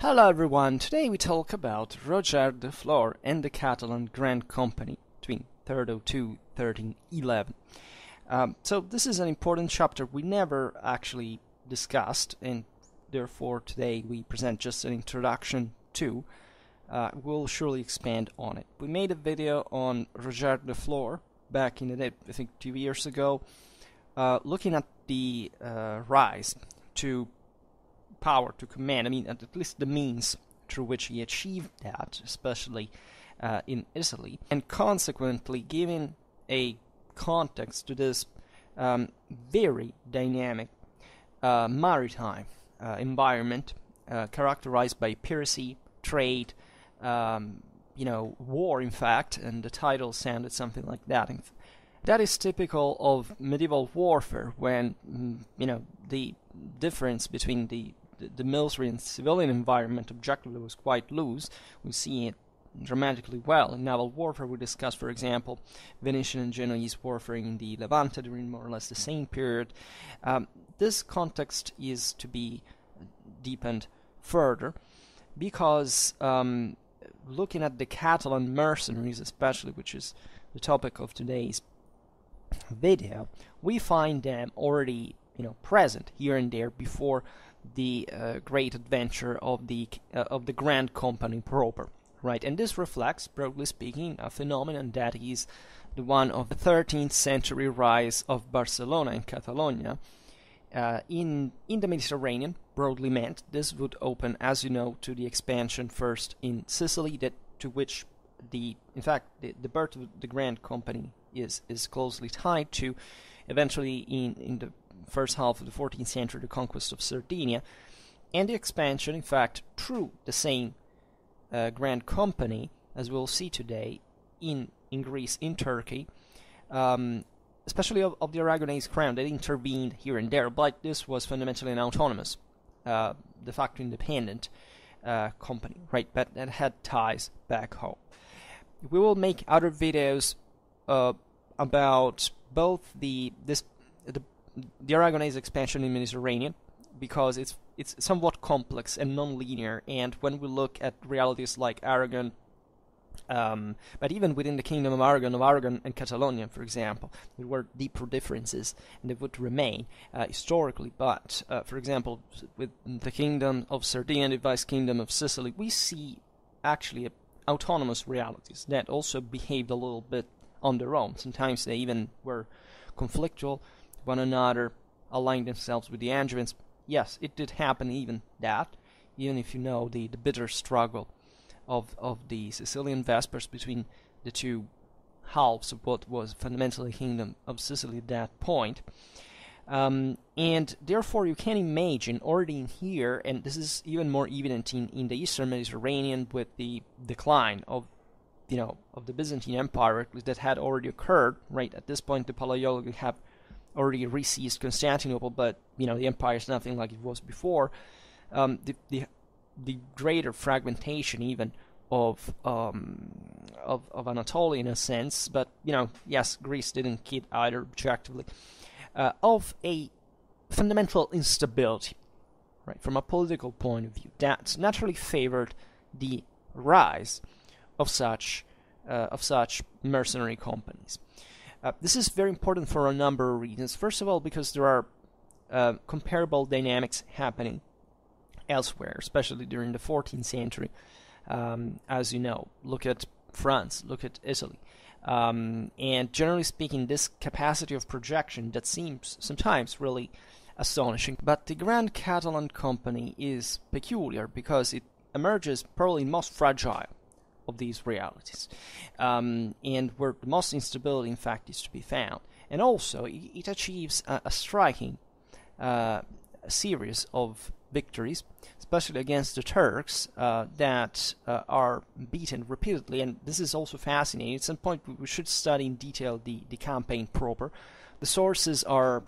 Hello everyone, today we talk about Roger de Flor and the Catalan Grand Company between 1302 1311. Um, so this is an important chapter we never actually discussed and therefore today we present just an introduction to. Uh, we'll surely expand on it. We made a video on Roger de Flor back in the day, I think two years ago, uh, looking at the uh, rise to power, to command, I mean, at least the means through which he achieved that, especially uh, in Italy, and consequently giving a context to this um, very dynamic uh, maritime uh, environment uh, characterized by piracy, trade, um, you know, war, in fact, and the title sounded something like that. That is typical of medieval warfare when, mm, you know, the difference between the, the, the military and civilian environment objectively was quite loose. We see it dramatically well in naval warfare. We discussed, for example, Venetian and Genoese warfare in the Levante during more or less the same period. Um, this context is to be deepened further because um, looking at the Catalan mercenaries, especially, which is the topic of today's video, we find them already, you know, present here and there before the uh, great adventure of the uh, of the Grand Company proper, right? And this reflects, broadly speaking, a phenomenon that is the one of the 13th century rise of Barcelona and Catalonia. Uh, in in the Mediterranean, broadly meant, this would open, as you know, to the expansion first in Sicily, that to which the in fact the, the birth of the Grand Company is is closely tied to. Eventually, in in the first half of the 14th century, the conquest of Sardinia, and the expansion, in fact, through the same uh, Grand Company, as we'll see today, in in Greece, in Turkey, um, especially of, of, the Aragonese crown that intervened here and there, but this was fundamentally an autonomous, uh, de facto independent uh, company, right? But that had ties back home. We will make other videos uh, about both the this the, Aragonese expansion in Mediterranean because it's it's somewhat complex and non-linear, and when we look at realities like Aragon um, but even within the Kingdom of Aragon, of Aragon and Catalonia, for example, there were deeper differences, and they would remain uh, historically. But, uh, for example, with the Kingdom of Sardinia and the Vice Kingdom of Sicily, we see actually autonomous realities that also behaved a little bit on their own. Sometimes they even were conflictual, one another, aligned themselves with the Angevins. Yes, it did happen, even that, even if you know the, the bitter struggle of of the Sicilian Vespers between the two halves of what was fundamentally the kingdom of Sicily at that point. Um, and therefore, you can imagine already in here, and this is even more evident in, in the Eastern Mediterranean with the decline of, you know, of the Byzantine Empire that had already occurred. Right at this point, the Palaiologi have already re-seized Constantinople, but you know the empire is nothing like it was before. Um, the, the the greater fragmentation even of um, of of Anatolia in a sense, but you know, yes, Greece didn't keep either objectively uh, of a fundamental instability, right, from a political point of view. That naturally favored the rise of such uh, of such mercenary companies. Uh, this is very important for a number of reasons. First of all, because there are uh, comparable dynamics happening elsewhere, especially during the 14th century. Um, as you know, look at France, look at Italy. Um, and generally speaking, this capacity of projection that seems sometimes really astonishing. But the Grand Catalan Company is peculiar because it emerges probably most fragile of these realities, um, and where the most instability, in fact, is to be found. And also, it, achieves a, a striking uh, series of victories, especially against the Turks, uh, that uh, are beaten repeatedly. And this is also fascinating. At some point, we should study in detail the, the campaign proper. The sources are,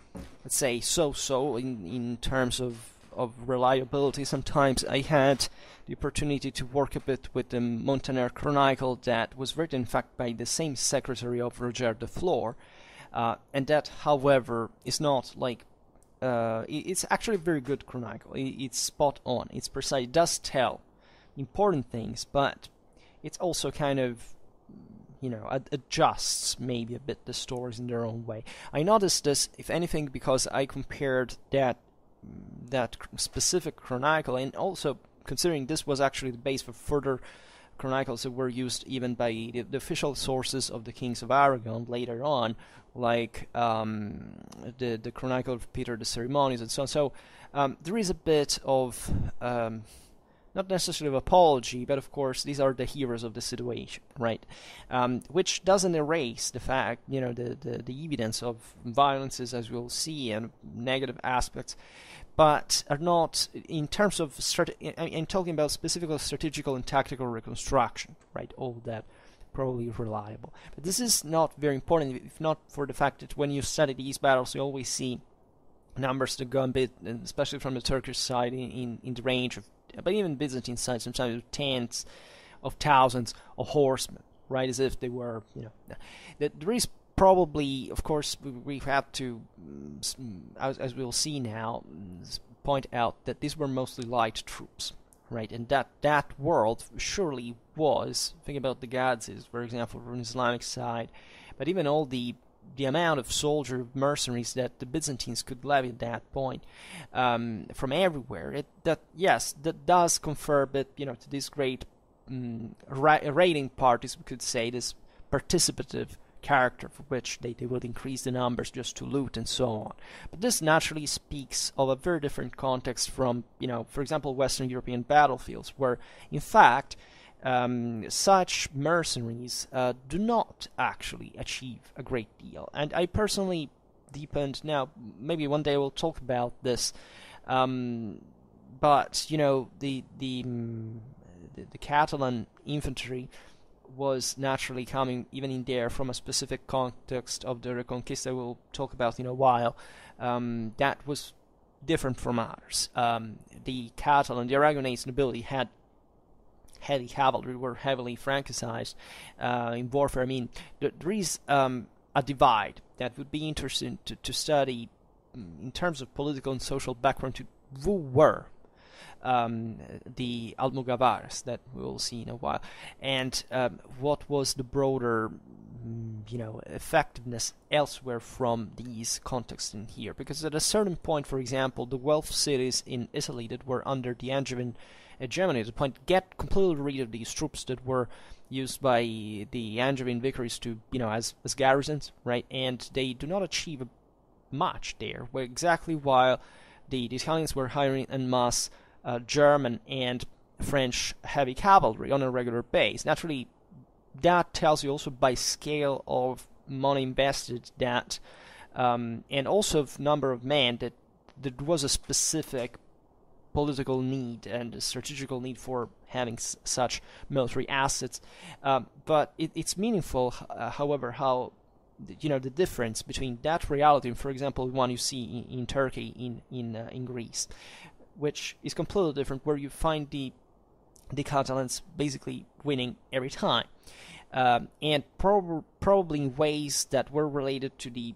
let's say, so-so in, in terms of, of reliability. Sometimes I had the opportunity to work a bit with the Muntaner Chronicle that was written, in fact, by the same secretary of Roger de Flor, uh, and that, however, is not like uh, it's actually a very good chronicle. It's spot on. It's precise. It does tell important things, but it's also kind of you know ad- adjusts maybe a bit the stories in their own way. I noticed this, if anything, because I compared that that specific chronicle, and also considering this was actually the base for further chronicles that were used even by the, the official sources of the kings of Aragon later on, like um, the the Chronicle of Peter the Ceremonious and so on. So um, there is a bit of um, not necessarily of apology, but of course these are the heroes of the situation, right? Um, which doesn't erase the fact, you know, the, the, the evidence of violences as we'll see and negative aspects, but are not in terms of strate- I'm talking about specific strategical and tactical reconstruction, right? All that probably reliable. But this is not very important if not for the fact that when you study these battles, you always see numbers that go a bit, especially from the Turkish side, in, in the range of but even Byzantine side, sometimes tens of thousands of horsemen, right? As if they were, you know, there is probably, of course, we have to, mm, as, as we'll see now, point out that these were mostly light troops, right? And that that world surely was. Think about the Ghazis, for example, from the Islamic side, but even all the the amount of soldier mercenaries that the Byzantines could levy at that point um, from everywhere. It that yes, that does confer a bit, you know, to this great um, ra- raiding parties, we could say, this participative character for which they, they would increase the numbers just to loot and so on. But this naturally speaks of a very different context from, you know, for example, Western European battlefields, where in fact um, such mercenaries uh, do not actually achieve a great deal. And I personally deepened. Now, maybe one day we'll talk about this. Um, but you know, the the, mm, the the Catalan infantry was naturally coming even in there from a specific context of the Reconquista we'll talk about in a while. Um, that was different from ours. Um, the Catalan, the Aragonese nobility had heavy cavalry were heavily Francicized uh, in warfare. I mean, there is um, a divide that would be interesting to, to study mm, in terms of political and social background to who were um, the Almogavares that we'll see in a while, and um, what was the broader, mm, you know, effectiveness elsewhere from these contexts in here. Because at a certain point, for example, the Guelph cities in Italy that were under the Angevin Germany at the point get completely rid of these troops that were used by the Angevin vicaries to you know as as garrisons, right? And they do not achieve much there. Where exactly while the, the Italians were hiring en masse uh, German and French heavy cavalry on a regular base. Naturally, that tells you also by scale of money invested that, um, and also of number of men that there was a specific political need and strategical need for having s- such military assets. Um, but it, it's meaningful, uh, however, how you know the difference between that reality and, for example, the one you see in, in Turkey, in in uh, in Greece, which is completely different, where you find the the Catalans basically winning every time, um, and prob- probably in ways that were related to the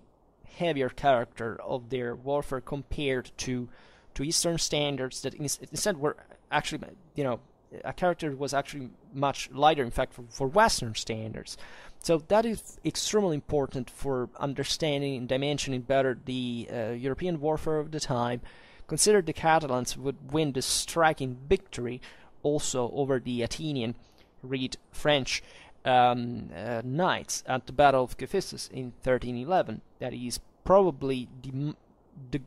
heavier character of their warfare compared to to Eastern standards that instead were actually, you know, a character was actually much lighter, in fact, for, for Western standards. So that is extremely important for understanding and dimensioning better the uh, European warfare of the time. Consider the Catalans would win the striking victory also over the Athenian, read French, um, uh, knights at the Battle of Cephissus in 1311. That is probably the, the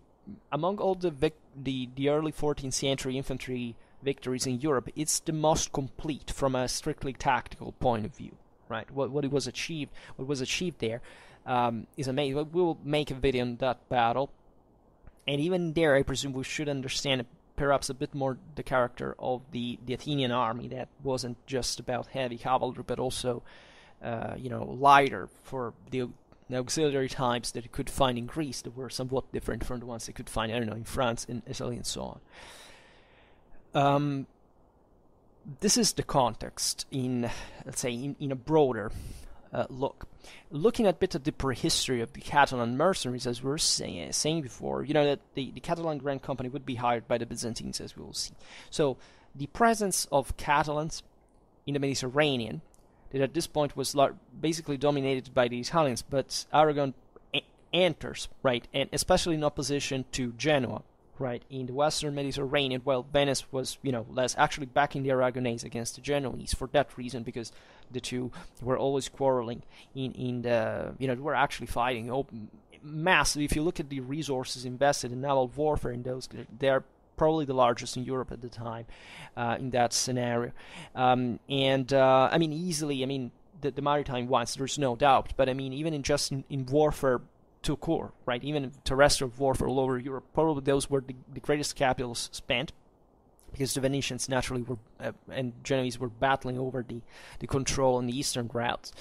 among all the vic- the the early 14th century infantry victories in Europe, it's the most complete from a strictly tactical point of view. Right, what what it was achieved, what was achieved there, um, is amazing. We will make a video on that battle, and even there, I presume we should understand perhaps a bit more the character of the the Athenian army that wasn't just about heavy cavalry, but also, uh, you know, lighter for the the auxiliary types that you could find in Greece that were somewhat different from the ones you could find, I don't know, in France, in Italy, and so on. Um, this is the context in, let's say, in, in a broader uh, look. Looking at a bit of the prehistory of the Catalan mercenaries, as we were say, saying before, you know that the, the Catalan Grand Company would be hired by the Byzantines, as we will see. So the presence of Catalans in the Mediterranean, that at this point was basically dominated by the Italians, but Aragon enters, right, and especially in opposition to Genoa, right, in the western Mediterranean, while Venice was, you know, less actually backing the Aragonese against the Genoese for that reason, because the two were always quarreling in, in the, you know, they were actually fighting open, massive. If you look at the resources invested in naval warfare in those, they're probably the largest in Europe at the time uh, in that scenario. Um, and, uh, I mean, easily, I mean, the, the maritime ones, there's no doubt, but I mean, even in just in, in warfare to core, right? Even terrestrial warfare all over Europe, probably those were the, the greatest capitals spent because the Venetians naturally were uh, and Genoese were battling over the, the control on the eastern routes.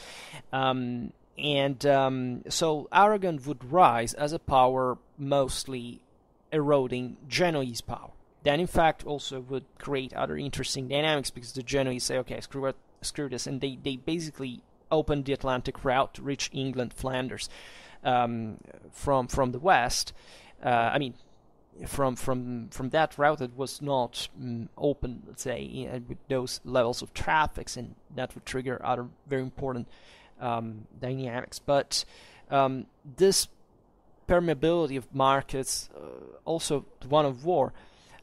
Um, and um, so Aragon would rise as a power mostly eroding Genoese power. Then, in fact, also would create other interesting dynamics because the Genoese say, okay, screw it, screw this, and they, they basically open the Atlantic route to reach England, Flanders um, from from the west. Uh, I mean, from from from that route that was not um, open, let's say, uh, with those levels of traffic, and that would trigger other very important um, dynamics. But um, this permeability of markets, uh, also one of war,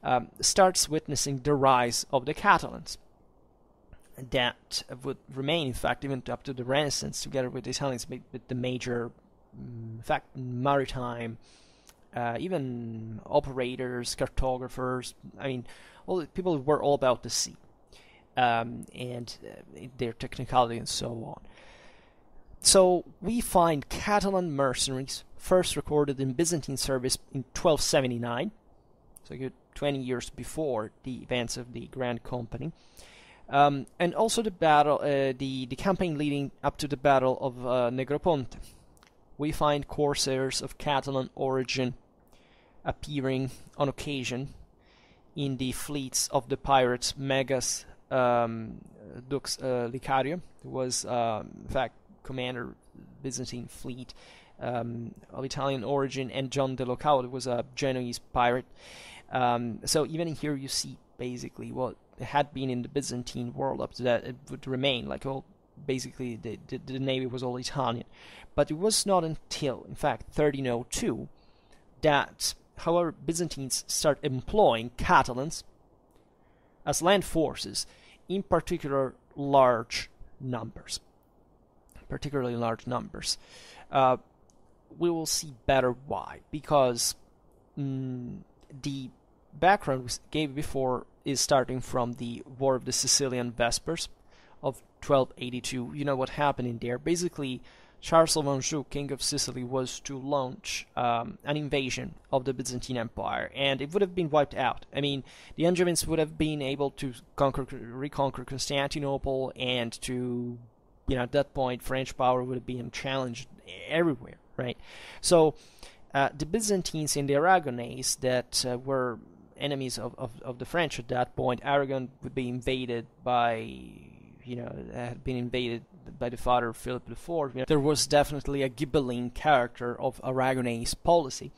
um, starts witnessing the rise of the Catalans. That would remain, in fact, even up to the Renaissance, together with the Italians, with the major, in fact, maritime uh, even operators, cartographers. I mean, all people were all about the sea um, and uh, their technicality and so on. So we find Catalan mercenaries first recorded in Byzantine service in 1279, so good 20 years before the events of the Grand Company. Um, and also the battle, uh, the the campaign leading up to the Battle of uh, Negroponte. We find corsairs of Catalan origin appearing on occasion in the fleets of the pirates Megas um, Dux uh, Licario, who was um, in fact commander Byzantine fleet um, of Italian origin, and John de lo Cavo, was a Genoese pirate. Um, so even here you see basically what had been in the Byzantine world up to that it would remain like all basically the, the, the navy was all Italian, but it was not until in fact 1302 that however, Byzantines start employing Catalans as land forces, in particular large numbers. Particularly large numbers. Uh, we will see better why, because mm, the background we gave before is starting from the War of the Sicilian Vespers of 1282. You know what happened in there. Basically, Charles of Anjou, king of Sicily, was to launch um, an invasion of the Byzantine Empire, and it would have been wiped out. I mean, the Angevins would have been able to conquer, reconquer Constantinople, and to, you know, at that point, French power would have been challenged everywhere, right? So, uh, the Byzantines and the Aragonese that uh, were enemies of, of, of the French at that point, Aragon would be invaded by you know, had been invaded by the father Philip IV, you know, there was definitely a Ghibelline character of Aragonese policy,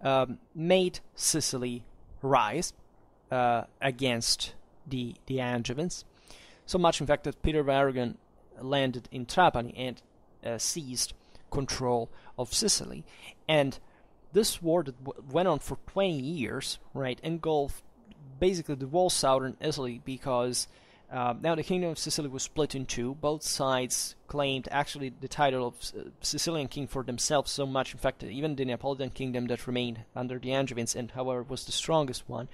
um, made Sicily rise uh, against the the Angevins. So much, in fact, that Peter of Aragon landed in Trapani and uh, seized control of Sicily. And this war that w- went on for 20 years, right, engulfed basically the whole southern Italy because uh, now, the kingdom of Sicily was split in two. Both sides claimed actually the title of uh, Sicilian king for themselves so much. In fact, even the Neapolitan kingdom that remained under the Angevins, and however was the strongest one,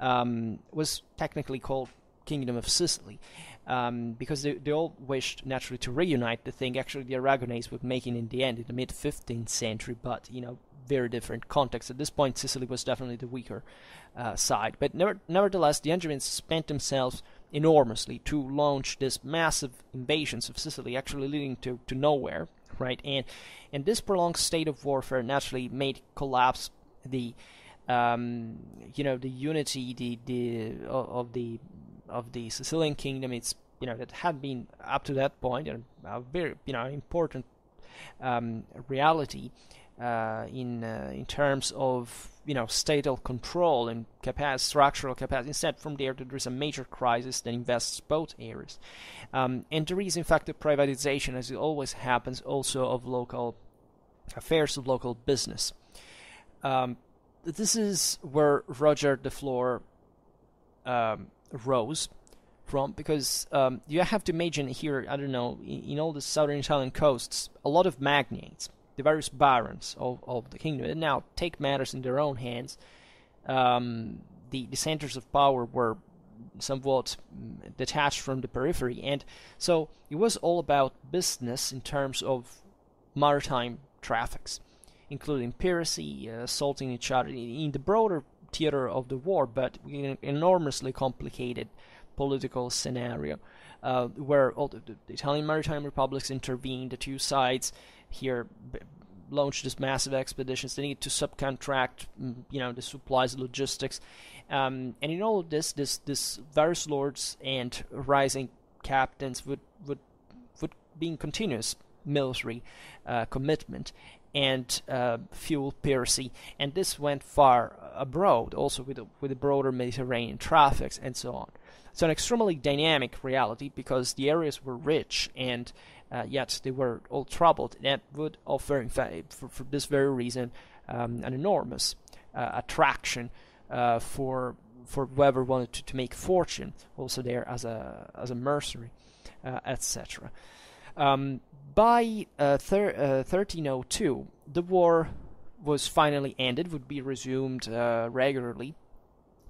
um, was technically called Kingdom of Sicily. Um, because they, they all wished naturally to reunite the thing. Actually, the Aragonese make it in the end in the mid 15th century, but you know, very different context. At this point, Sicily was definitely the weaker uh, side. But never, nevertheless, the Angevins spent themselves enormously to launch this massive invasions of Sicily, actually leading to, to nowhere, right? And and this prolonged state of warfare naturally made collapse the um, you know the unity the the of the of the Sicilian kingdom, its you know that had been up to that point a very you know important um, reality uh, in uh, in terms of you know statal control and capacity, structural capacity. Instead, from there, there is a major crisis that invests both areas, um, and there is in fact a privatization, as it always happens, also of local affairs of local business. Um, this is where Roger de Flor um, rose from because um, you have to imagine here, I don't know, in, in, all the southern Italian coasts, a lot of magnates, the various barons of, of the kingdom, and now take matters in their own hands. Um, the, the centers of power were somewhat mm, detached from the periphery, and so it was all about business in terms of maritime traffics, including piracy, uh, assaulting each other in the broader theater of the war, but an enormously complicated political scenario uh, where all the, the, Italian maritime republics intervened. The two sides here launched these massive expeditions. They need to subcontract, mm, you know, the supplies, logistics, um, and in all of this, this this various lords and rising captains would would would be in continuous military uh, commitment and uh, fuel piracy, and this went far abroad, also with with the broader Mediterranean traffics and so on. So an extremely dynamic reality because the areas were rich and uh, yet they were all troubled. That would offer, in fact, for, for this very reason, um, an enormous uh, attraction uh, for for whoever wanted to, to make fortune. Also there as a as a mercenary, uh, etc. Um, by uh, thir- 1302, uh, the war was finally ended, would be resumed regularly,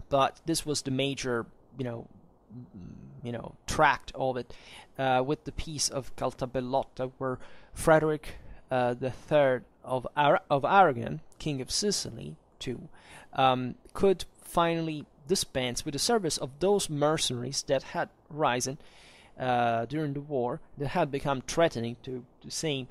but this was the major, you know, you know, tract of it uh, with the peace of Caltabellotta, where Frederick uh, the Third of Ar- of Aragon, king of Sicily, too, um, could finally dispense with the service of those mercenaries that had risen uh, during the war, that had become threatening to the same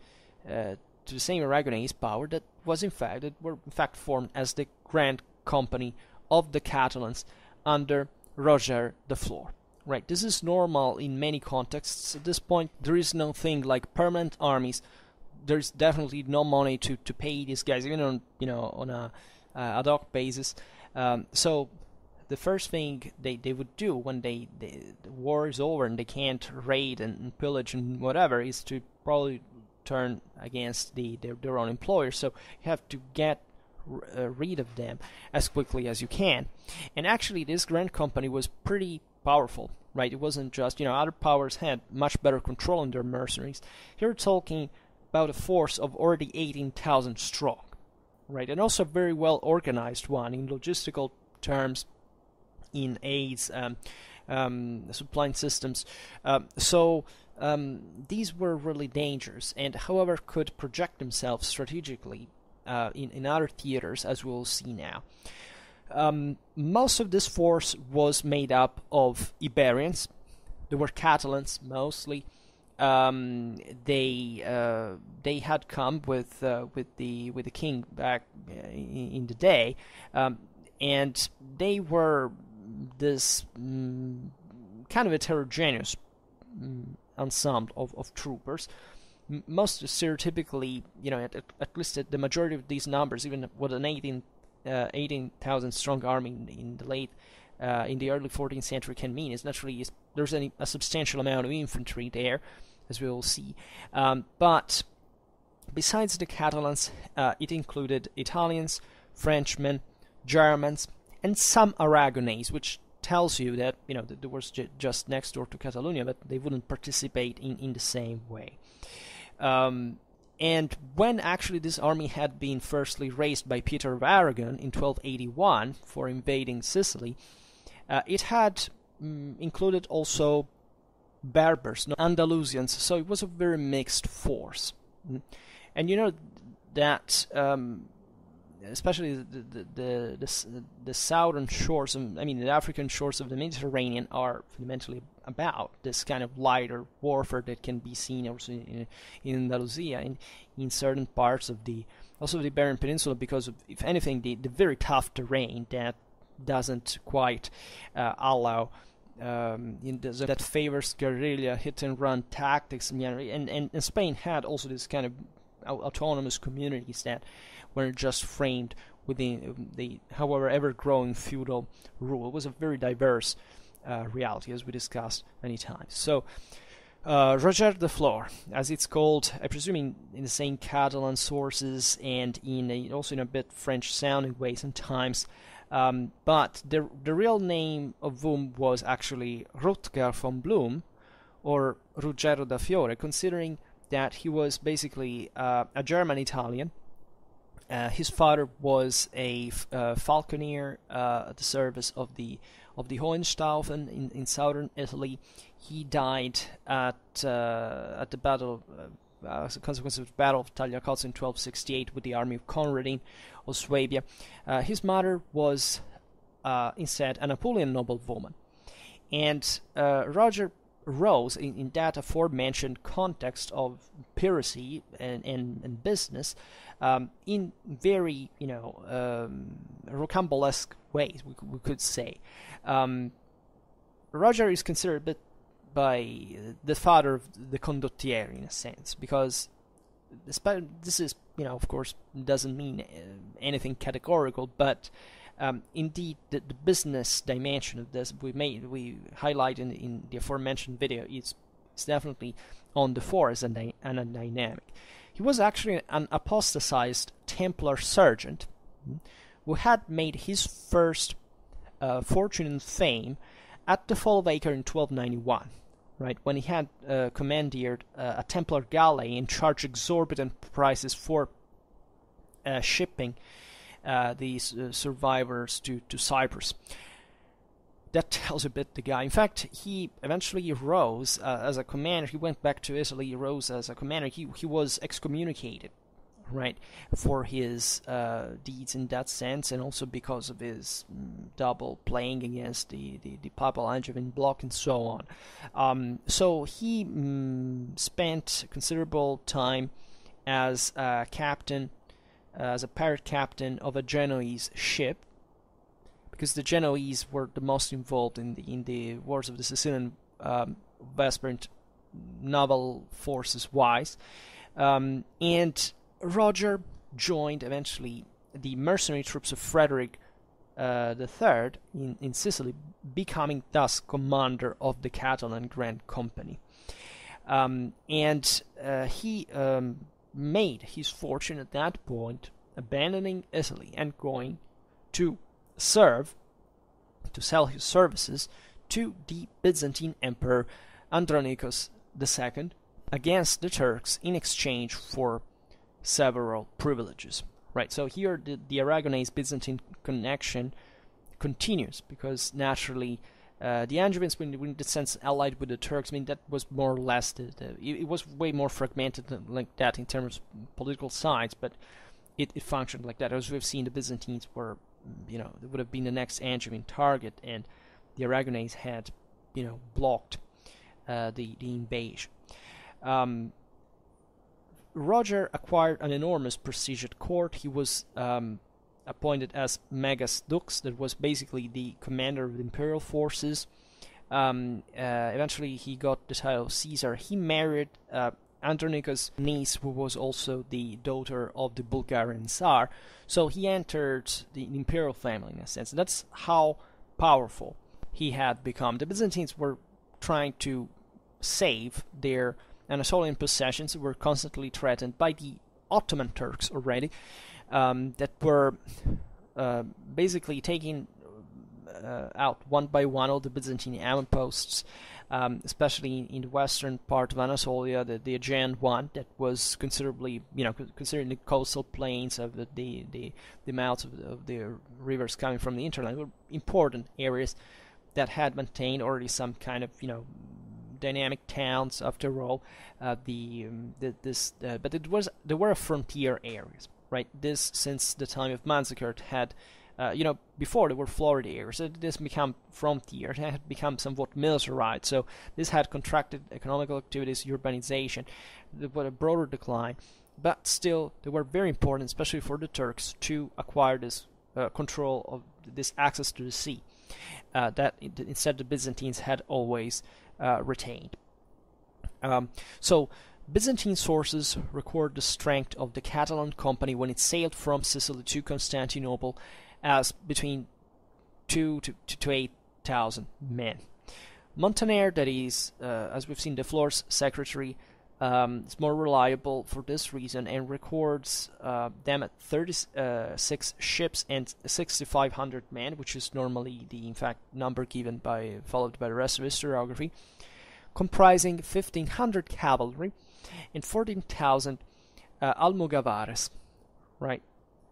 uh, to the same Aragonese power that was in fact that were in fact formed as the Grand Company of the Catalans under Roger de Flor. Right, this is normal in many contexts. At this point, there is no thing like permanent armies. There's definitely no money to, to pay these guys, even on you know on a uh, ad hoc basis. Um, so the first thing they, they would do when they, they, the war is over and they can't raid and, and pillage and whatever is to probably turn against the their, their own employer. So you have to get uh, rid of them as quickly as you can. And actually, this Grand Company was pretty powerful, right? It wasn't just, you know, other powers had much better control on their mercenaries. Here we're talking about a force of already 18,000 strong, right? And also a very well organized one in logistical terms, in aids, um, um, supplying systems. Um, so um, these were really dangerous, and however could project themselves strategically uh, in, in other theaters, as we'll see now. Um, most of this force was made up of Iberians. They were Catalans mostly. Um, they uh, they had come with uh, with the with the king back uh, in, the day, um, and they were this mm, kind of heterogeneous mm, ensemble of, of troopers most stereotypically, you know, at, at least the majority of these numbers, even with an 18 uh, 18,000 strong army in, in the late uh, in the early 14th century can mean is naturally is, there's any, a substantial amount of infantry there, as we will see. Um, but besides the Catalans, uh, it included Italians, Frenchmen, Germans, and some Aragonese, which tells you that you know they were ju- just next door to Catalonia, but they wouldn't participate in, in the same way. Um, and when actually this army had been firstly raised by Peter of Aragon in 1281 for invading Sicily, uh, it had mm, included also Berbers, Andalusians, so it was a very mixed force. Mm. And you know that um, especially the the, the the, the, southern shores, of, I mean the African shores of the Mediterranean, are fundamentally about this kind of lighter warfare that can be seen also in, in Andalusia and in certain parts of the also the Iberian Peninsula because of, if anything, the, the very tough terrain that doesn't quite uh, allow um, the, that favors guerrilla hit and run tactics, and, and, and Spain had also this kind of autonomous communities that were just framed within the, however, ever growing feudal rule. It was a very diverse uh, reality, as we discussed many times. So, uh, Roger de Flor, as it's called, I presume in, in the same Catalan sources and in a, also in a bit French-sounding way sometimes. Um, but the the real name of whom was actually Rutger von Blum, or Ruggero da Fiore, considering that he was basically uh, a German Italian. Uh, his father was a uh, falconer uh, at the service of the of the Hohenstaufen in, in southern Italy. He died at uh, at the battle uh, as a consequence of the Battle of Tagliacozzo in 1268 with the army of Conradin of Swabia. His mother was instead an Apulian noblewoman. And uh, Roger rose in, in, that aforementioned context of piracy and, and, and business um, in very, you know, um, rocambolesque ways, we, we could say. Um, Roger is considered a by the father of the condottieri in a sense because this is you know of course doesn't mean uh, anything categorical but um, indeed the, the, business dimension of this we made we highlight in, in the aforementioned video is, is definitely on the force and, a, and a dynamic he was actually an apostatized templar sergeant hmm, who had made his first uh, fortune and fame at the fall of Acre in 1291 right? When he had uh, commandeered uh, a Templar galley and charged exorbitant prices for uh, shipping uh, these uh, survivors to, to Cyprus. That tells a bit the guy. In fact, he eventually rose uh, as a commander. He went back to Italy, he rose as a commander. He, he was excommunicated right, for his uh, deeds in that sense, and also because of his mm, double playing against the, the, the Papal Angevin bloc and so on. Um, so he mm, spent considerable time as a captain, as a pirate captain of a Genoese ship, because the Genoese were the most involved in the in the wars of the Sicilian um, naval forces wise. Um, and Roger joined eventually the mercenary troops of Frederick uh, III in, in Sicily, becoming thus commander of the Catalan Grand Company. Um, and uh, he um, made his fortune at that point, abandoning Italy and going to serve, to sell his services to the Byzantine Emperor Andronikos II against the Turks in exchange for several privileges. Right, so here the, the Aragonese Byzantine connection continues because naturally uh, the Angevins, when, in the sense allied with the Turks, I mean that was more or less the, the it, it, was way more fragmented than like that in terms of political sides, but it, it functioned like that. As we've seen, the Byzantines were, you know, would have been the next Angevin target, and the Aragonese had, you know, blocked uh, the the invasion. Um, Roger acquired an enormous prestige at court. He was um, appointed as Megas Dux, that was basically the commander of the imperial forces. Um, uh, eventually, he got the title of Caesar. He married uh, Andronikos' niece, who was also the daughter of the Bulgarian Tsar. So he entered the imperial family in a sense. That's how powerful he had become. The Byzantines were trying to save their Anatolian possessions were constantly threatened by the Ottoman Turks already, um, that were uh, basically taking uh, out one by one all the Byzantine outposts, um, especially in, the western part of Anatolia, the, the Aegean one that was considerably, you know, considering the coastal plains of the the, the, the mouths of the, of the rivers coming from the interland were important areas that had maintained already some kind of, you know, dynamic towns after all. Uh, the, um, the, this uh, but it was there were frontier areas, right? This since the time of Manzikert had. Uh, you know, before there were Florida areas, so this became frontier. It had become somewhat militarized. So this had contracted economical activities, urbanization, but a broader decline. But still, they were very important, especially for the Turks, to acquire this uh, control of this access to the sea. uh, that instead the Byzantines had always uh, retained. Um, so Byzantine sources record the strength of the Catalan company when it sailed from Sicily to Constantinople as between two to, to, to eight thousand men. Muntaner, that is, uh, as we've seen, de Flor's secretary, um, is more reliable for this reason and records uh, them at 36 uh, ships and 6,500 men, which is normally the, in fact, number given by followed by the rest of historiography, comprising 1,500 cavalry and 14,000 uh, almogavares, right?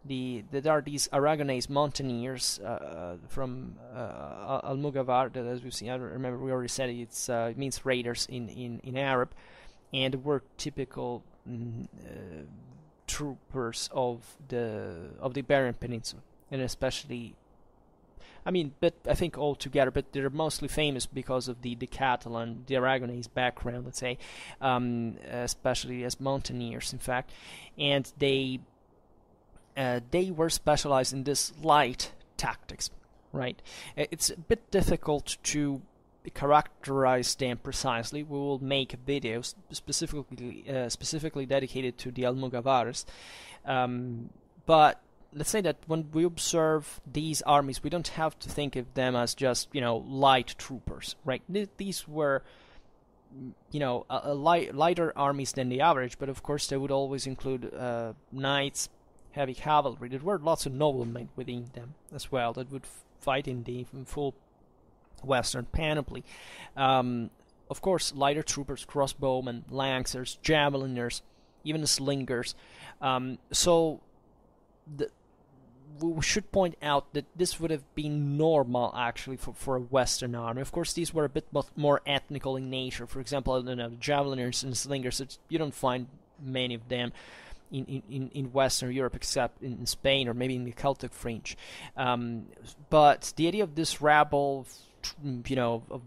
The, there are these Aragonese mountaineers uh, from uh, Almogavar that, as we've seen, I remember we already said it, it's, uh, it means raiders in, in, in Arab, and were typical mm, uh, troopers of the of the Iberian Peninsula, and especially I mean, but I think all together, but they're mostly famous because of the, the Catalan, the Aragonese background, let's say, um, especially as mountaineers, in fact, and they uh, they were specialized in this light tactics, right? It's a bit difficult to characterize them precisely. We will make videos specifically uh, specifically dedicated to the Almogavares, um, but let's say that when we observe these armies, we don't have to think of them as just you know light troopers, right? These were you know a, a light, lighter armies than the average, but of course they would always include uh, knights, heavy cavalry. There were lots of noblemen within them as well that would fight in the full western panoply. Um, of course, lighter troopers, crossbowmen, lancers, javeliners, even slingers. Um, so the, we should point out that this would have been normal actually for, for a Western army. Of course, these were a bit more ethnical in nature. For example, I don't know, javeliners and slingers, you don't find many of them in, in, in Western Europe except in Spain or maybe in the Celtic fringe. Um, but the idea of this rabble you know of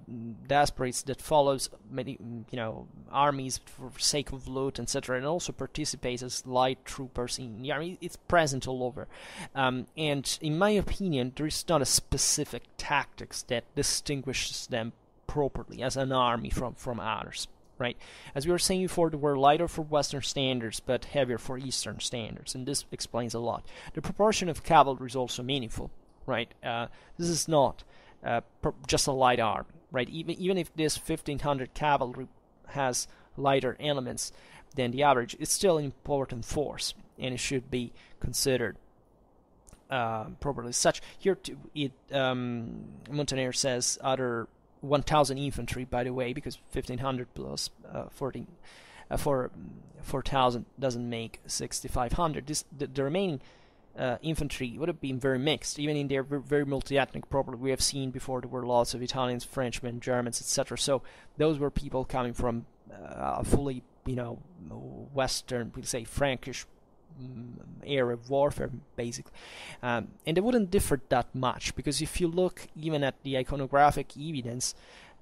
desperates that follows many you know armies for sake of loot etc and also participates as light troopers in the army it's present all over. Um, and in my opinion there is not a specific tactics that distinguishes them properly as an army from from others right? As we were saying before they were lighter for western standards but heavier for eastern standards and this explains a lot. The proportion of cavalry is also meaningful right? Uh, this is not uh, just a light arm, right? Even even if this 1500 cavalry has lighter elements than the average, it's still an important force, and it should be considered uh, properly. Such here, to, it um, Muntaner says other 1,000 infantry, by the way, because 1500 plus, uh, 14 uh, 4 4,000 doesn't make 6,500. This the, the remaining uh, infantry would have been very mixed, even in their very multi-ethnic. Probably we have seen before there were lots of Italians, Frenchmen, Germans, etc. So those were people coming from uh, a fully, you know, Western, we'll say Frankish mm, era of warfare, basically, um, and they wouldn't differ that much because if you look even at the iconographic evidence.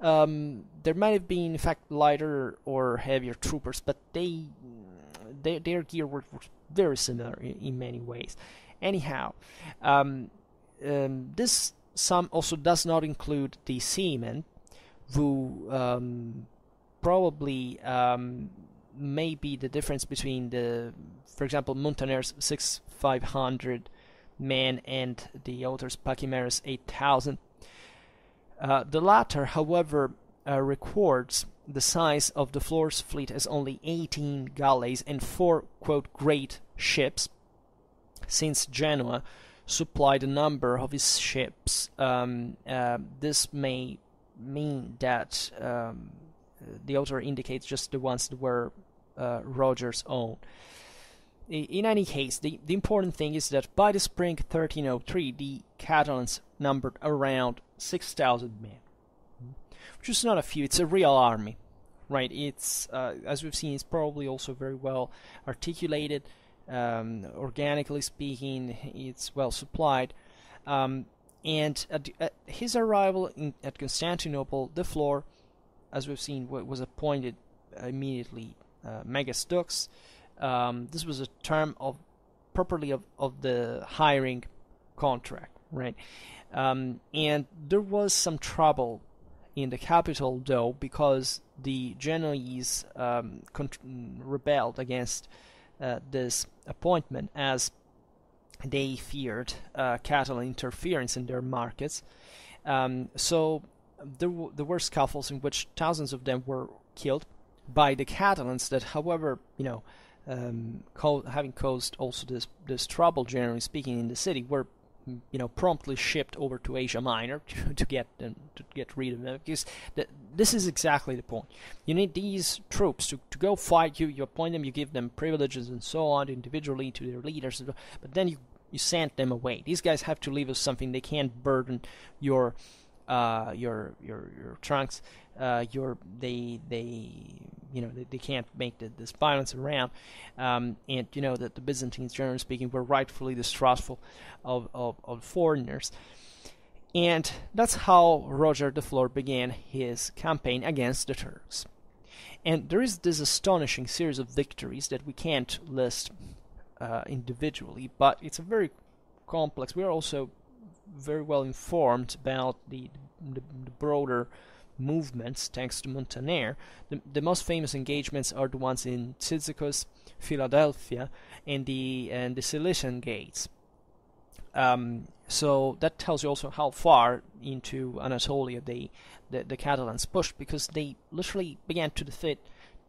Um, there might have been, in fact, lighter or heavier troopers, but they, their gear was very similar in, in many ways. Anyhow, um, um, this sum also does not include the seamen, who um, probably um, may be the difference between the, for example, Muntaner's 6500 men and the author's Pachymeres 8000. Uh, the latter, however, uh, records the size of de Flor's fleet is only 18 galleys and four, quote, great ships, since Genoa supplied a number of his ships. Um, uh, this may mean that um, the author indicates just the ones that were uh, Roger's own. In any case, the, the important thing is that by the spring 1303, the Catalans numbered around 6,000 men, which is not a few, it's a real army right? It's uh, as we've seen, it's probably also very well articulated. Um, organically speaking, it's well supplied. Um, and at, at, his arrival in, at Constantinople, de Flor, as we've seen, was appointed immediately uh, Megas Dux. Um, this was a term of properly of, of the hiring contract, right? Um, and there was some trouble in the capital, though, because the Genoese um, rebelled against uh, this appointment as they feared uh, Catalan interference in their markets. Um, so there, there were scuffles in which thousands of them were killed by the Catalans. That, however, you know, um, co- having caused also this this trouble, generally speaking, in the city, were you know promptly shipped over to Asia Minor to, to get them to get rid of them because the, this is exactly the point. You need these troops to, to go fight you. You appoint them, you give them privileges and so on individually to their leaders, but then you you send them away. These guys have to leave us something. They can't burden your uh, your your your trunks. Uh, your they they you know they, they can't make the, this violence around. Um, and you know that the Byzantines, generally speaking, were rightfully distrustful of, of, of foreigners. And that's how Roger de Flor began his campaign against the Turks. And there is this astonishing series of victories that we can't list uh, individually, but it's a very complex. We are also very well informed about the, the, the broader movements thanks to Muntaner. The, the most famous engagements are the ones in Cyzicus, Philadelphia, and the and the Cilician Gates. Um, so that tells you also how far into Anatolia they, the, the Catalans pushed because they literally began to defeat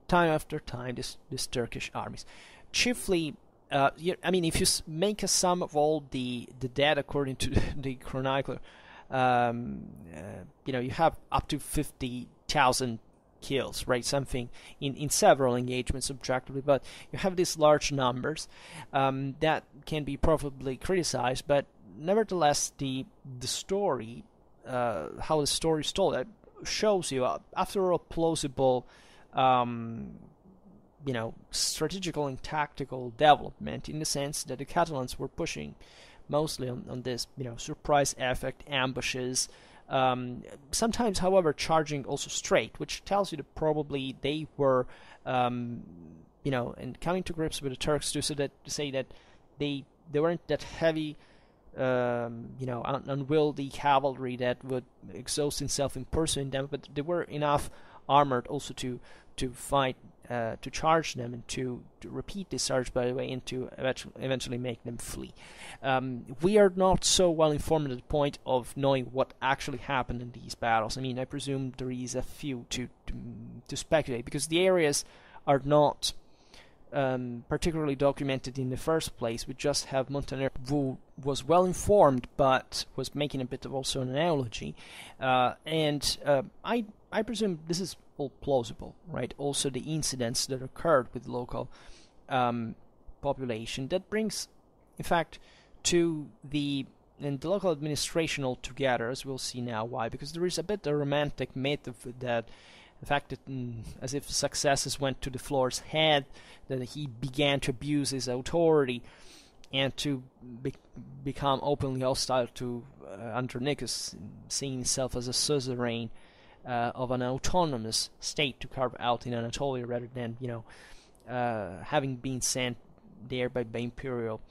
time after time this, this Turkish armies. Chiefly uh, I mean, if you make a sum of all the the dead according to the chronicler, um, uh, you know, you have up to fifty thousand kills, right? Something in, in several engagements objectively, but you have these large numbers um, that can be probably criticized, but nevertheless, the the story, uh, how the story is told, shows you, uh, after all, plausible um, you know, strategical and tactical development in the sense that the Catalans were pushing mostly on, on this, you know, surprise effect, ambushes, um, sometimes, however, charging also straight, which tells you that probably they were, um, you know, and coming to grips with the Turks to, so that, to say that they they weren't that heavy, um, you know, un- unwieldy cavalry that would exhaust itself in pursuing them, but they were enough armored also to to fight uh, to charge them and to, to, repeat this charge, by the way, and to eventually, make them flee. Um, we are not so well informed at the point of knowing what actually happened in these battles. I mean, I presume there is a few to to, to speculate because the areas are not um, particularly documented in the first place. We just have Muntaner, who was well informed but was making a bit of also an analogy, uh, and uh, I I presume this is all plausible, right? Also, the incidents that occurred with local um, population that brings, in fact, to the and the local administration altogether, as we'll see now why, because there is a bit of romantic myth of that the fact that mm, as if successes went to de Flor's head, that he began to abuse his authority and to be- become openly hostile to uh, Andronicus, seeing himself as a suzerain uh, of an autonomous state to carve out in Anatolia rather than, you know, uh, having been sent there by the imperial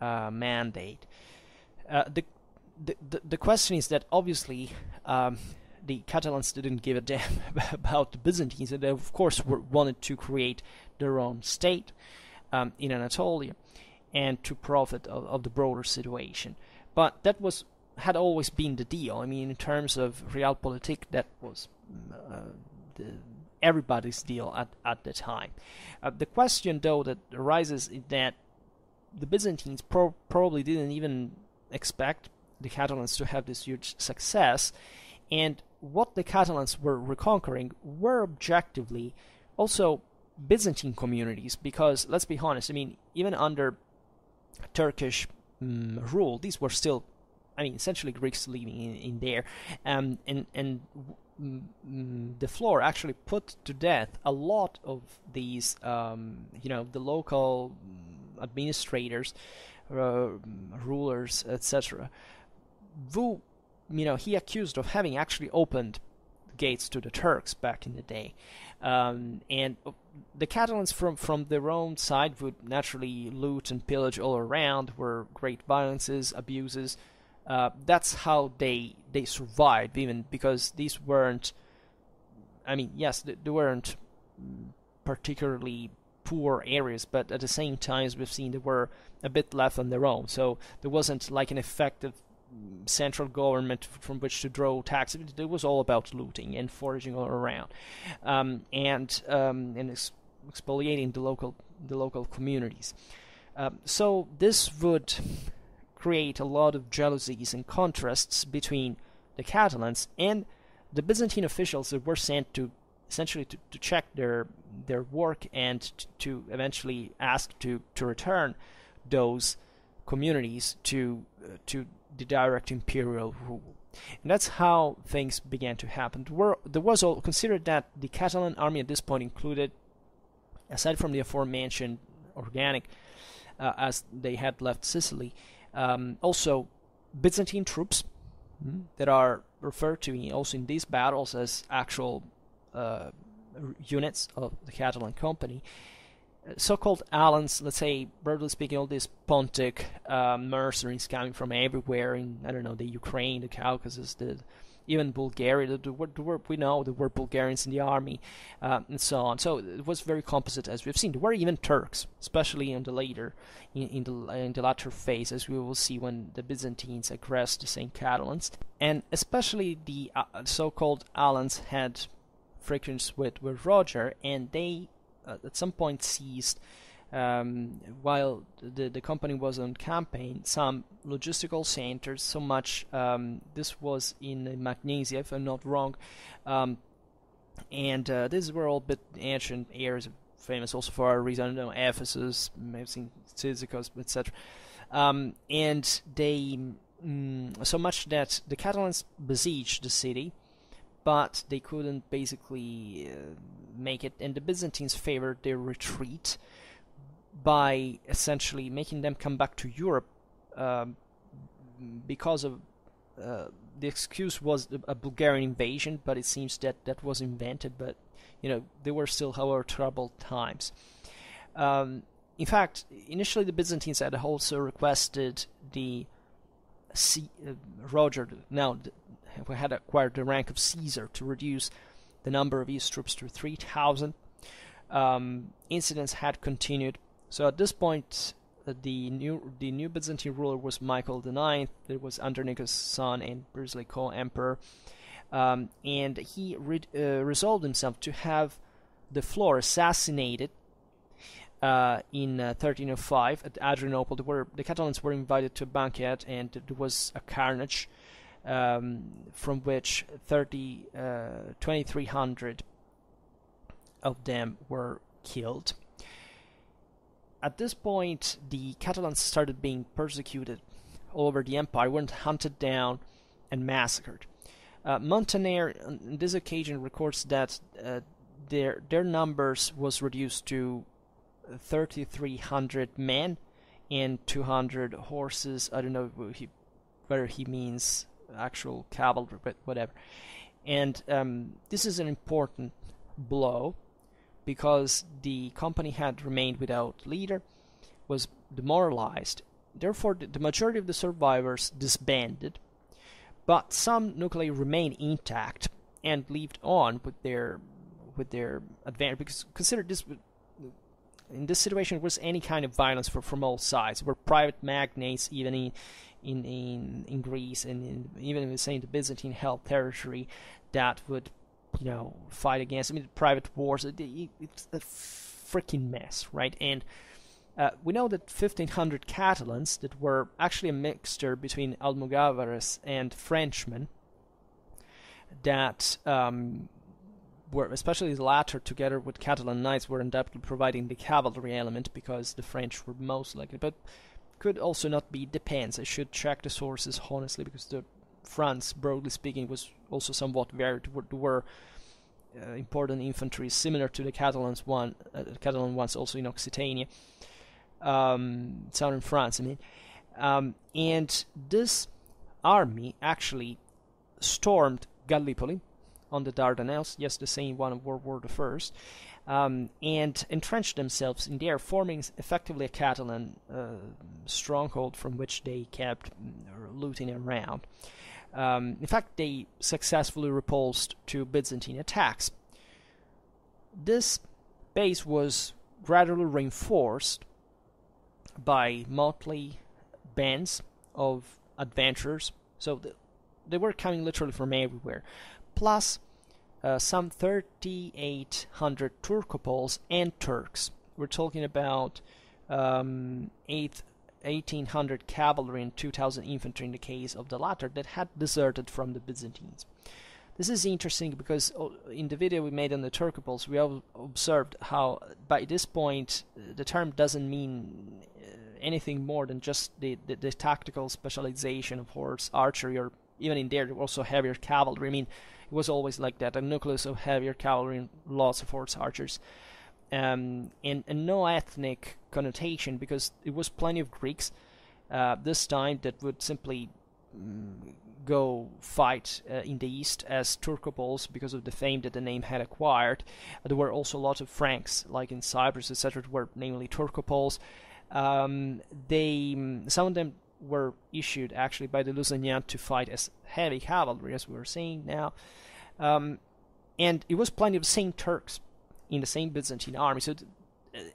uh, mandate. Uh, the, the, the question is that obviously um, the Catalans didn't give a damn about the Byzantines, and they of course were, wanted to create their own state um, in Anatolia and to profit of, of the broader situation. But that was had always been the deal. I mean, in terms of realpolitik, that was uh, the, everybody's deal at, at the time. Uh, the question, though, that arises is that the Byzantines pro- probably didn't even expect the Catalans to have this huge success, and what the Catalans were reconquering were objectively also Byzantine communities, because let's be honest, I mean, even under Turkish um, rule, these were still I mean, essentially Greeks living in, in there, um, and and mm, de Flor actually put to death a lot of these, um, you know, the local administrators, uh, rulers, etc. Who, you know, he accused of having actually opened gates to the Turks back in the day, um, and the Catalans from from their own side would naturally loot and pillage all around. Were great violences, abuses Uh, that's how they they survived, even because these weren't. I mean, yes, they, they weren't particularly poor areas, but at the same time, as we've seen, they were a bit left on their own. So there wasn't like an effective central government from which to draw taxes. It was all about looting and foraging all around, um, and um, and ex- expoliating the local the local communities. Um, so this would create a lot of jealousies and contrasts between the Catalans and the Byzantine officials that were sent to essentially to, to check their their work and to, to eventually ask to, to return those communities to uh, to the direct imperial rule. And that's how things began to happen. There, were, there was all considered that the Catalan army at this point included, aside from the aforementioned organic, uh, as they had left Sicily, um, also Byzantine troops mm-hmm. that are referred to also in these battles as actual uh, units of the Catalan company, so-called Alans, let's say, broadly speaking, all these Pontic uh, mercenaries coming from everywhere in, I don't know, the Ukraine, the Caucasus, the even Bulgaria. The, the, the, we know there were Bulgarians in the army, uh, and so on. So it was very composite, as we've seen. There were even Turks, especially in the later, in, in the in the latter phase, as we will see when the Byzantines aggressed the Saint Catalans, and especially the uh, so-called Alans had frictions with with Roger, and they uh, at some point seized um, while the, the company was on campaign, some logistical centers. So much um, this was in Magnesia, if I'm not wrong, um, and uh, these were all bit ancient areas, famous also for a reason. Know Ephesus, maybe seen Cyzicus, etc. And they mm, so much that the Catalans besieged the city but they couldn't basically uh, make it, and the Byzantines favored their retreat by essentially making them come back to Europe um, because of uh, the excuse was a Bulgarian invasion, but it seems that that was invented. But you know, they were still, however, troubled times. Um, in fact, initially the Byzantines had also requested the C- uh, Roger, now who had acquired the rank of Caesar to reduce the number of his troops to 3,000. Um, incidents had continued. So at this point, uh, the new the new Byzantine ruler was Michael IX. It was Andronicus' son and briefly co-emperor, um, and he re- uh, resolved himself to have de Flor assassinated uh, in uh, 1305 at Adrianople. Were, the Catalans were invited to a banquet, and there was a carnage um, from which 30, uh, 2,300 of them were killed. At this point, the Catalans started being persecuted all over the empire, weren't hunted down and massacred. Uh, Muntaner, on this occasion, records that uh, their their numbers was reduced to 3,300 men and 200 horses. I don't know whether he means actual cavalry, but whatever. And um, this is an important blow because the company had remained without leader, was demoralized. Therefore, the majority of the survivors disbanded, but some nuclei remained intact and lived on with their with their advantage. Because consider this in this situation was any kind of violence for, from all sides. Were private magnates even in in in, in Greece and in, even in the Byzantine held territory that would you know fight against. I mean, private wars. It, it, it's a freaking mess, right? And uh, we know that 1500 Catalans that were actually a mixture between Almogavares and Frenchmen that um, were, especially the latter, together with Catalan knights, were undoubtedly providing the cavalry element because the French were most likely. But could also not be depends. I should check the sources honestly because the France, broadly speaking, was also somewhat varied. There were uh, important infantry similar to the Catalans one, uh, Catalan ones also in Occitania, um, southern France. I mean, um, and this army actually stormed Gallipoli, on the Dardanelles, yes, the same one of World War First, um, and entrenched themselves in there, forming effectively a Catalan uh, stronghold from which they kept mm, looting around. Um, in fact, they successfully repulsed two Byzantine attacks. This base was gradually reinforced by motley bands of adventurers. So the, they were coming literally from everywhere. Plus, uh, some 3,800 Turcopoles and Turks. We're talking about um, 8, 1,800 cavalry and 2,000 infantry in the case of the latter that had deserted from the Byzantines. This is interesting because uh, in the video we made on the Turcopoles, we observed how by this point uh, the term doesn't mean uh, anything more than just the, the, the, tactical specialization of horse archery or even in there also heavier cavalry. I mean, it was always like that, a nucleus of heavier cavalry and lots of horse archers. Um, and, and no ethnic connotation because it was plenty of Greeks uh, this time that would simply mm, go fight uh, in the east as Turcopoles because of the fame that the name had acquired. There were also a lot of Franks, like in Cyprus, etc., were namely Turcopoles. Um, they mm, some of them were issued actually by the Lusignan to fight as heavy cavalry, as we were saying now. Um, and it was plenty of same Turks in the same Byzantine army. So,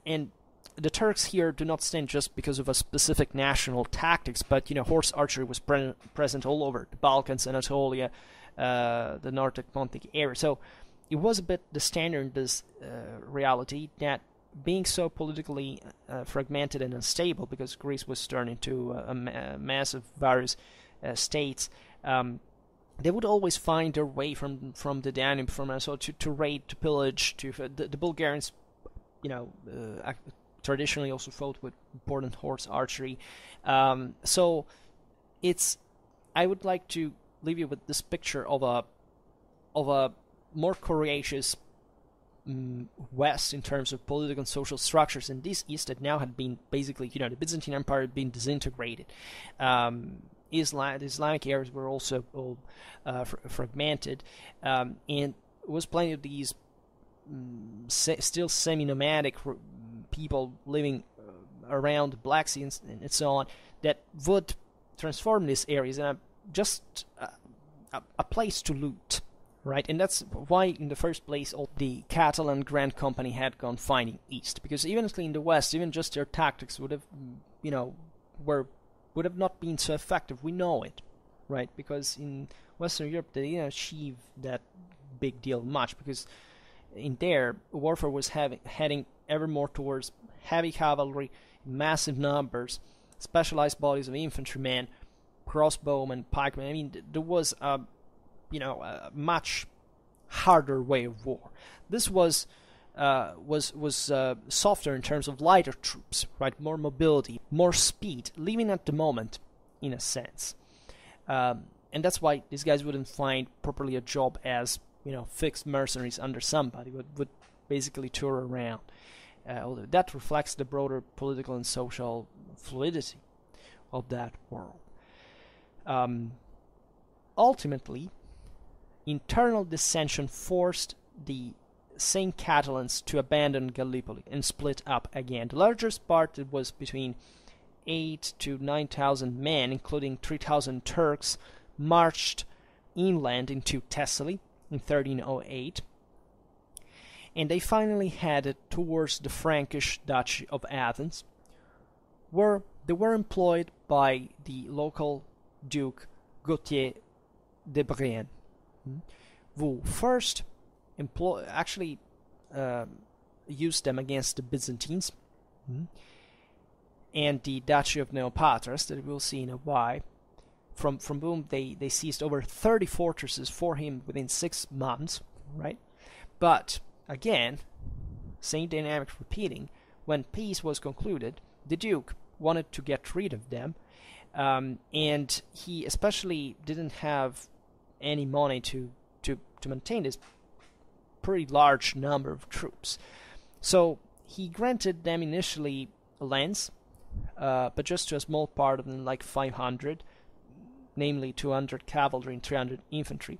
and the Turks here do not stand just because of a specific national tactics, but you know, horse archery was pre- present all over the Balkans, Anatolia, uh, the Nordic Pontic area. So it was a bit the standard in this uh, reality that being so politically uh, fragmented and unstable, because Greece was turned into a, a mass of various uh, states, um, they would always find their way from from the Danube, from so to, to raid, to pillage. To the, the Bulgarians, you know, uh, traditionally also fought with important horse archery. Um, so it's I would like to leave you with this picture of a of a more courageous um, West in terms of political and social structures, and this East that now had been basically, you know, the Byzantine Empire had been disintegrated. Um, Islam, the Islamic areas were also all uh, fr- fragmented, um, and was plenty of these um, se- still semi-nomadic people living uh, around Black Sea and, and, so on that would transform these areas into just a, a place to loot right? And that's why, in the first place, all the Catalan Grand Company had gone fighting east, because even in the west, even just their tactics would have, you know, were would have not been so effective. We know it, right? Because in Western Europe, they didn't achieve that big deal much, because in there, warfare was having, heading ever more towards heavy cavalry, massive numbers, specialized bodies of infantrymen, crossbowmen, pikemen. I mean, there was a you know a much harder way of war. This was uh, was was uh, softer in terms of lighter troops, right? More mobility, more speed, living at the moment, in a sense. Um, and that's why these guys wouldn't find properly a job as you know fixed mercenaries under somebody, would would basically tour around. Uh, that reflects the broader political and social fluidity of that world. Um, ultimately, internal dissension forced the same Catalans to abandon Gallipoli and split up again. The largest part it was between 8 to 9,000 men, including 3,000 Turks, marched inland into Thessaly in 1308, and they finally headed towards the Frankish Duchy of Athens, where they were employed by the local Duke Gauthier de Brienne hmm, who first employ actually uh, used them against the Byzantines mm-hmm. and the Duchy of Neopatras that we'll see in a while. From from whom they, they seized over 30 fortresses for him within six months, right? But again, same dynamic repeating. When peace was concluded, the Duke wanted to get rid of them, um, and he especially didn't have any money to to to maintain this pretty large number of troops. So he granted them initially lands, uh, but just to a small part of them, like 500, namely 200 cavalry and 300 infantry.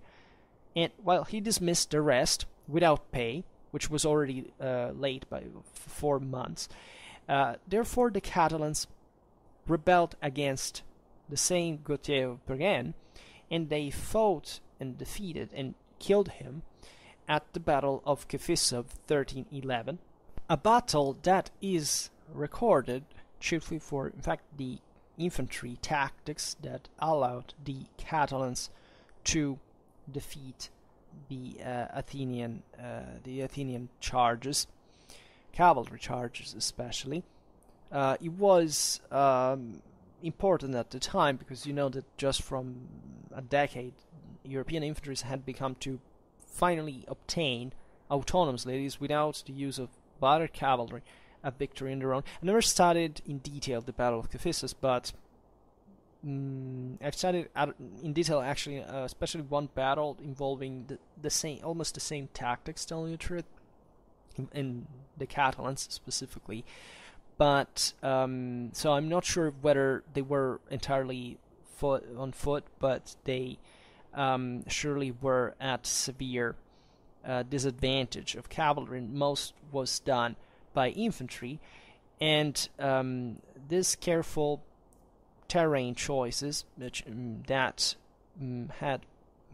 and while he dismissed the rest without pay, which was already uh, late by four months, uh, therefore the Catalans rebelled against the same Gautier of Brienne, and they fought and defeated and killed him at the Battle of Kifissa of 1311, a battle that is recorded chiefly for, in fact, the infantry tactics that allowed the Catalans to defeat the uh, Athenian uh, the Athenian charges, cavalry charges especially. Uh, it was um, important at the time because you know that just from a decade, European infantry had become to finally obtain autonomously, without the use of battered cavalry, a victory in their own. I never studied in detail the Battle of Cephissus, but mm, I've studied in detail actually, uh, especially one battle involving the, the same, almost the same tactics, telling the truth, in, in the Catalans specifically. But um, so I'm not sure whether they were entirely foot on foot, but they um, surely were at severe uh, disadvantage of cavalry. Most was done by infantry, and um, this careful terrain choices which, um, that um, had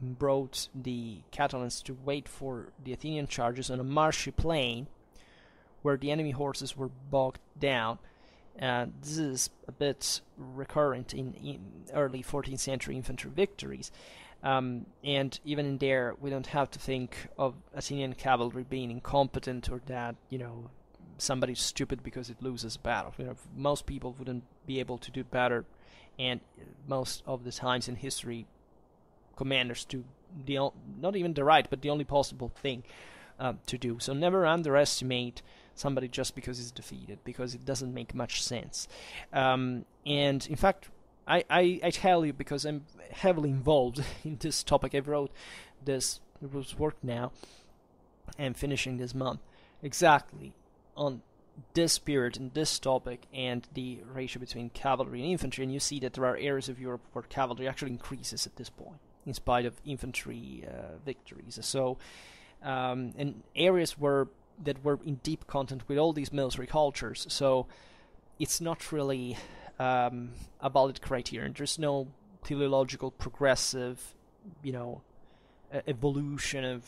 brought the Catalans to wait for the Athenian charges on a marshy plain where the enemy horses were bogged down. And this is a bit recurrent in, in early 14th century infantry victories. Um, and even in there, we don't have to think of Athenian cavalry being incompetent or that, you know, somebody's stupid because it loses a battle. You know, most people wouldn't be able to do better, and most of the times in history, commanders do the not even the right, but the only possible thing uh, to do. So never underestimate somebody just because he's defeated, because it doesn't make much sense. Um, and in fact, I, I, I tell you because I'm heavily involved in this topic. I wrote this was work now and finishing this month exactly on this period and this topic and the ratio between cavalry and infantry, and you see that there are areas of Europe where cavalry actually increases at this point, in spite of infantry uh, victories. So, um, and areas where that were in deep contact with all these military cultures. So, it's not really um, a valid criterion. There's no teleological progressive, you know, evolution of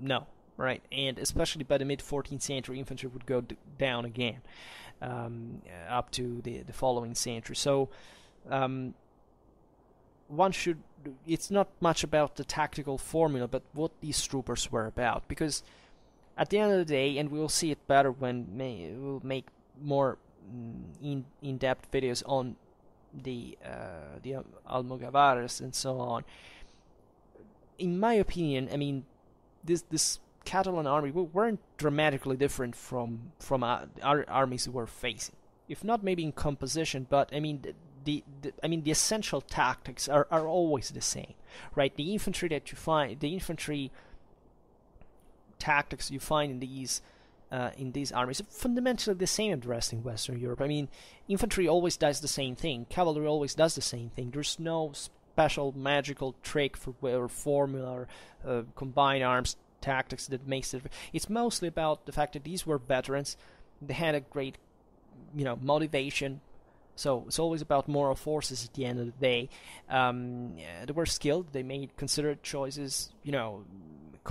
no right? And especially by the mid 14th century, infantry would go d- down again um, up to the the following century. So um, one should. It's not much about the tactical formula, but what these troopers were about, because at the end of the day, and we will see it better when may, we'll make more in in depth videos on the uh, the Almogavares and so on. In my opinion, I mean, this this Catalan army weren't dramatically different from from uh, our armies we were facing. If not, maybe in composition, but I mean the, the, the, I mean the essential tactics are, are always the same, right? The infantry that you find, the infantry tactics you find in these uh, in these armies fundamentally the same rest in Western Europe. I mean, infantry always does the same thing. Cavalry always does the same thing. There's no special magical trick for or formula or uh, combined arms tactics that makes it. It's mostly about the fact that these were veterans. They had a great, you know, motivation. So it's always about moral forces at the end of the day. Um, yeah, they were skilled. They made considered choices. You know,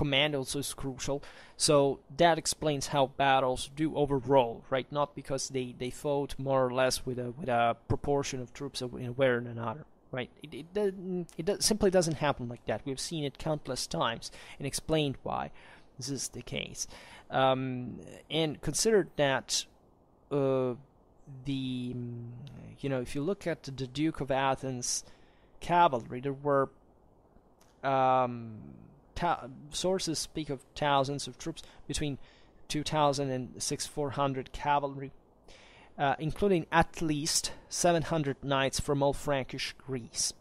command also is crucial. So that explains how battles do overall, right? Not because they, they fought more or less with a with a proportion of troops in a way or another right? It it, doesn't, it does, simply doesn't happen like that. We've seen it countless times and explained why this is the case. Um, and consider that uh, the you know if you look at the Duke of Athens cavalry, there were um, ta- sources speak of thousands of troops between 2,000 and 6,400 cavalry uh, including at least 700 knights from all Frankish Greece.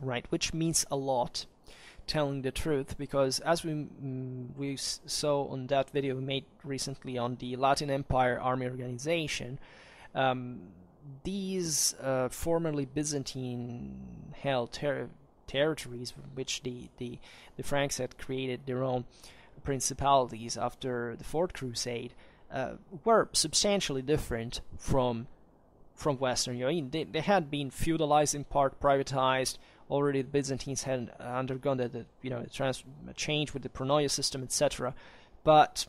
Right, which means a lot, telling the truth, because as we mm, we saw on that video we made recently on the Latin Empire army organization, um, these uh, formerly Byzantine held ter- territories, which the, the, the Franks had created their own principalities after the Fourth Crusade, uh, were substantially different from from Western Europe. They, they had been feudalized in part, privatized. Already, the Byzantines had undergone the, the you know trans- change with the pronoia system, etc. But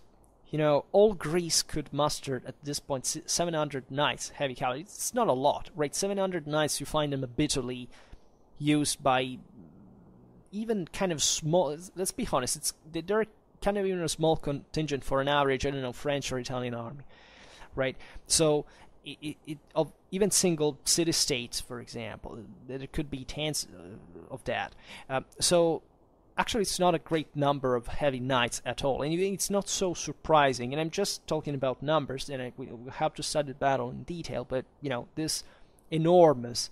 you know, all Greece could muster at this point 700 knights, heavy cavalry. It's not a lot, right? 700 knights, you find them habitually used by even kind of small. Let's be honest, it's they're kind of even a small contingent for an average, I don't know, French or Italian army, right? So it, it, of even single city states, for example, there could be tens of that. Uh, so actually, it's not a great number of heavy knights at all, and it's not so surprising. And I'm just talking about numbers, and I, we have to study the battle in detail. But you know, this enormous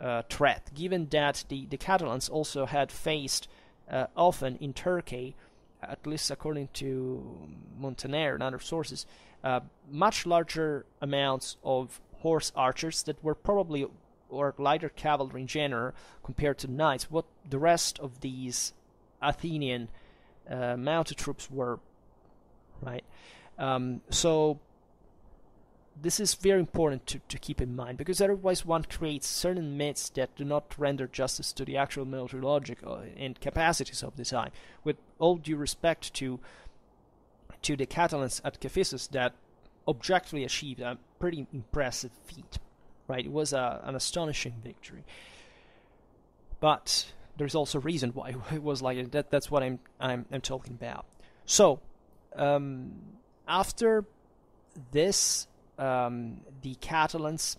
uh, threat, given that the the Catalans also had faced uh, often in Turkey, at least according to Muntaner and other sources, uh, much larger amounts of horse archers that were probably or lighter cavalry in general compared to knights. What the rest of these Athenian uh, mounted troops were, right? Um, so this is very important to, to keep in mind because otherwise one creates certain myths that do not render justice to the actual military logic uh, and capacities of the time. With all due respect to to the Catalans at Cephissus that objectively achieved a pretty impressive feat, right? It was a, an astonishing victory. But there's also a reason why it was like that. That's what I'm I'm, I'm talking about. So, um, after this, um, the Catalans,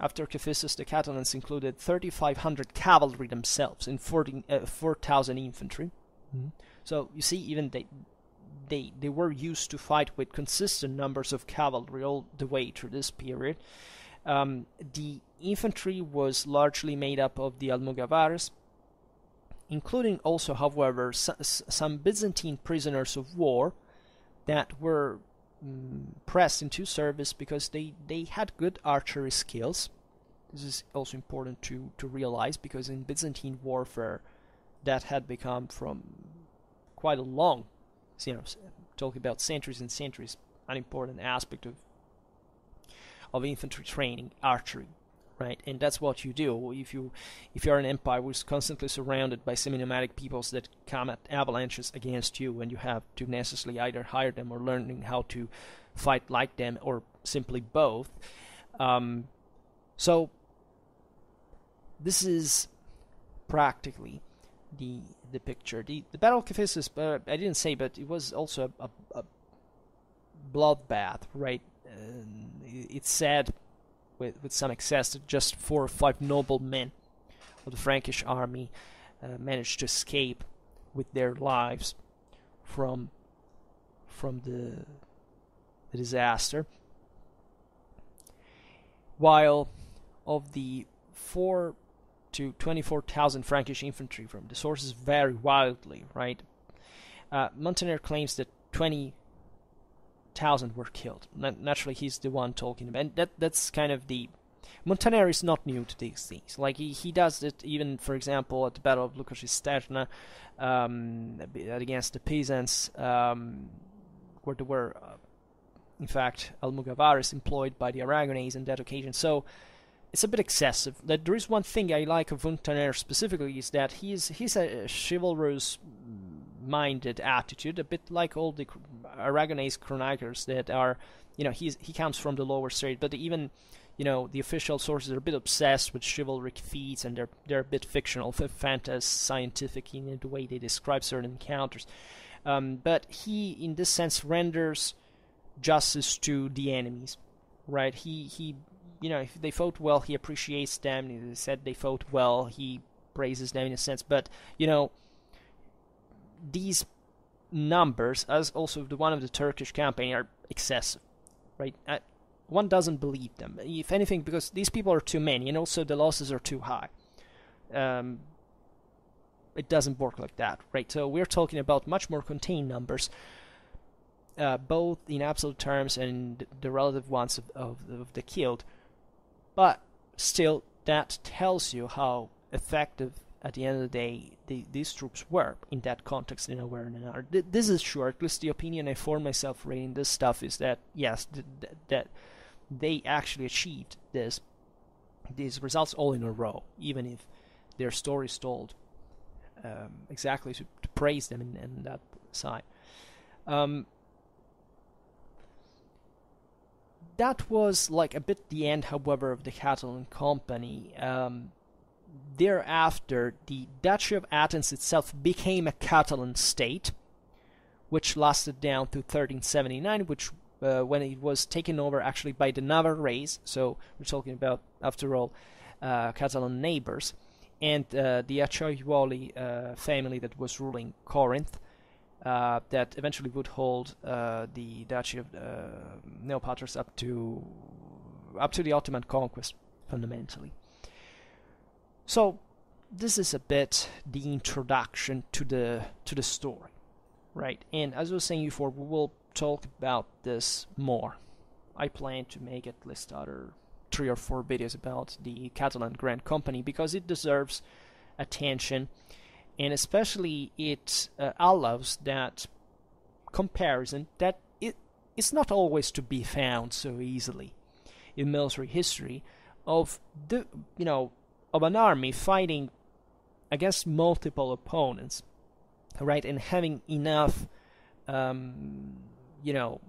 after Cephissus, the Catalans included 3,500 cavalry themselves and 4,000 uh, 4, infantry. Mm-hmm. So you see, even they they they were used to fight with consistent numbers of cavalry all the way through this period. Um, the infantry was largely made up of the Almogavares, including also, however, some Byzantine prisoners of war that were Mm, pressed into service because they, they had good archery skills. This is also important to, to realize because in Byzantine warfare, that had become from quite a long, you know, talking about centuries and centuries, an important aspect of of infantry training, archery right? And that's what you do if you if you're an empire who's constantly surrounded by semi-nomadic peoples that come at avalanches against you, and you have to necessarily either hire them or learning how to fight like them, or simply both. Um, so this is practically the the picture. The the Battle of Cephissus, uh, I didn't say, but it was also a, a, a bloodbath, right? Uh, it's said with, with some excess just four or five noble men of the Frankish army uh, managed to escape with their lives from from the, the disaster. While of the four to 24,000 Frankish infantry from the sources vary wildly, right? Uh, Muntaner claims that 20 thousand were killed. naturally, he's the one talking about. And that that's kind of the Muntaner is not new to these things. Like he, he does it even, for example, at the Battle of Lukasisterna um, against the peasants, um, where were, uh, in fact, Almogavar employed by the Aragonese on that occasion. So it's a bit excessive. That there is one thing I like of Muntaner specifically is that he's he's a chivalrous minded attitude, a bit like all the Aragonese chroniclers that are, you know, he's he comes from the lower strait, but even, you know, the official sources are a bit obsessed with chivalric feats and they're they're a bit fictional, fantasy, scientific in the way they describe certain encounters. Um, but he, in this sense, renders justice to the enemies, right? He he, you know, if they fought well, he appreciates them. He said they fought well. He praises them in a sense, but you know these numbers, as also the one of the Turkish campaign, are excessive, right? Uh, one doesn't believe them. If anything, because these people are too many, and also the losses are too high. Um, it doesn't work like that, right? So we're talking about much more contained numbers, uh, both in absolute terms and the relative ones of, of, of the killed. But still, that tells you how effective at the end of the day, the, these troops were in that context in a way or another. This is true, at least the opinion I form myself reading this stuff is that yes, th- th- that they actually achieved this these results all in a row, even if their story is told um, exactly to, to, praise them in, in that side. Um, that was like a bit the end, however, of the Catalan Company. Um, thereafter, the Duchy of Athens itself became a Catalan state, which lasted down to 1379, which uh, when it was taken over actually by the Navarrese. So we're talking about, after all, uh, Catalan neighbors, and uh, the Acciaiuoli uh, family that was ruling Corinth. Uh, that eventually would hold uh, the Duchy of Neopatras up to up to the Ottoman conquest, fundamentally. So this is a bit the introduction to the to the story, right? And as I was saying before, we will talk about this more. I plan to make at least other three or four videos about the Catalan Grand Company because it deserves attention, and especially it uh, allows that comparison that it it's not always to be found so easily in military history of the you know of an army fighting against multiple opponents, right, and having enough, um, you know,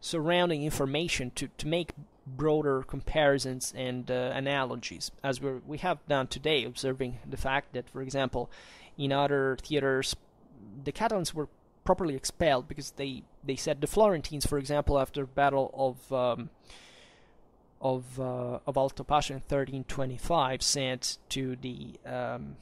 surrounding information to, to make broader comparisons and uh, analogies, as we we have done today, observing the fact that, for example, in other theaters, the Catalans were properly expelled because they, they said the Florentines, for example, after Battle of um, of uh, of Altopascio in 1325 sent to the um,